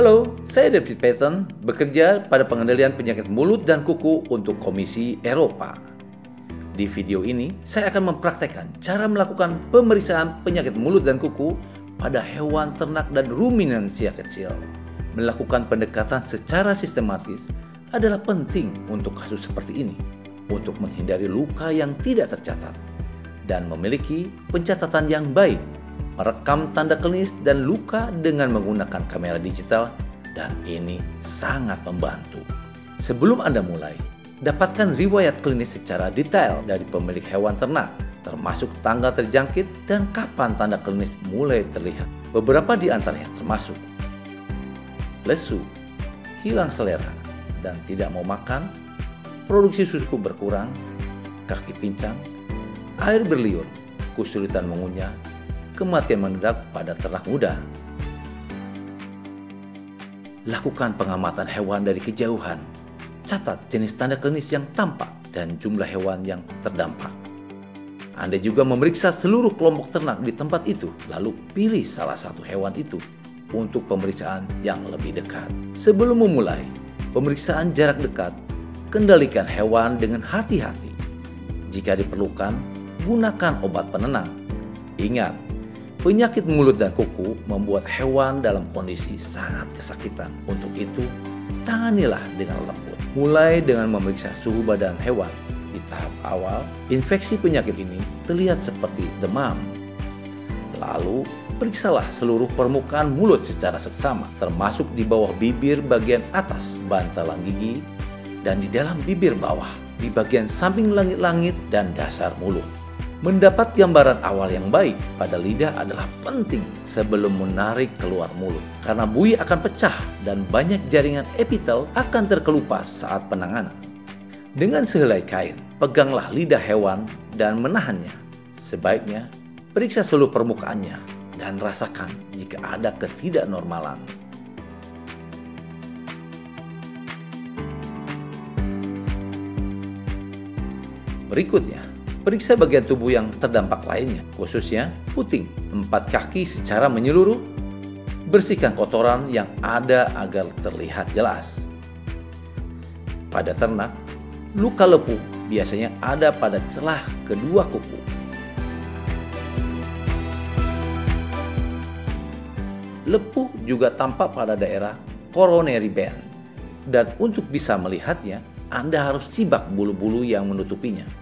Halo, saya David Patton, bekerja pada pengendalian penyakit mulut dan kuku untuk Komisi Eropa. Di video ini, saya akan mempraktekkan cara melakukan pemeriksaan penyakit mulut dan kuku pada hewan ternak dan ruminansia kecil. Melakukan pendekatan secara sistematis adalah penting untuk kasus seperti ini, untuk menghindari luka yang tidak tercatat, dan memiliki pencatatan yang baik merekam tanda klinis dan luka dengan menggunakan kamera digital dan ini sangat membantu. Sebelum Anda mulai, dapatkan riwayat klinis secara detail dari pemilik hewan ternak, termasuk tanggal terjangkit dan kapan tanda klinis mulai terlihat. Beberapa di antaranya termasuk lesu, hilang selera, dan tidak mau makan, produksi susu berkurang, kaki pincang, air berliur, kesulitan mengunyah, kematian mendadak pada ternak muda. Lakukan pengamatan hewan dari kejauhan. Catat jenis tanda klinis yang tampak dan jumlah hewan yang terdampak. Anda juga memeriksa seluruh kelompok ternak di tempat itu, lalu pilih salah satu hewan itu untuk pemeriksaan yang lebih dekat. Sebelum memulai pemeriksaan jarak dekat, kendalikan hewan dengan hati-hati. Jika diperlukan, gunakan obat penenang. Ingat, Penyakit mulut dan kuku membuat hewan dalam kondisi sangat kesakitan. Untuk itu, tanganilah dengan lembut. Mulai dengan memeriksa suhu badan hewan. Di tahap awal, infeksi penyakit ini terlihat seperti demam. Lalu, periksalah seluruh permukaan mulut secara seksama, termasuk di bawah bibir bagian atas bantalan gigi dan di dalam bibir bawah, di bagian samping langit-langit dan dasar mulut. Mendapat gambaran awal yang baik pada lidah adalah penting sebelum menarik keluar mulut, karena buih akan pecah dan banyak jaringan epitel akan terkelupas saat penanganan. Dengan sehelai kain, peganglah lidah hewan dan menahannya. Sebaiknya, periksa seluruh permukaannya dan rasakan jika ada ketidaknormalan. Berikutnya, Periksa bagian tubuh yang terdampak lainnya, khususnya puting, empat kaki secara menyeluruh. Bersihkan kotoran yang ada agar terlihat jelas. Pada ternak, luka lepuh biasanya ada pada celah kedua kuku. Lepuh juga tampak pada daerah coronary band. Dan untuk bisa melihatnya, Anda harus sibak bulu-bulu yang menutupinya.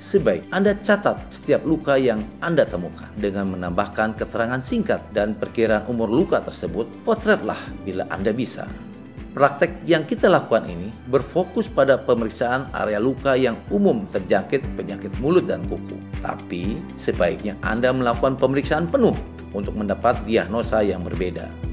Sebaik Anda catat setiap luka yang Anda temukan dengan menambahkan keterangan singkat dan perkiraan umur luka tersebut, potretlah bila Anda bisa. Praktek yang kita lakukan ini berfokus pada pemeriksaan area luka yang umum terjangkit penyakit mulut dan kuku. Tapi sebaiknya Anda melakukan pemeriksaan penuh untuk mendapat diagnosa yang berbeda.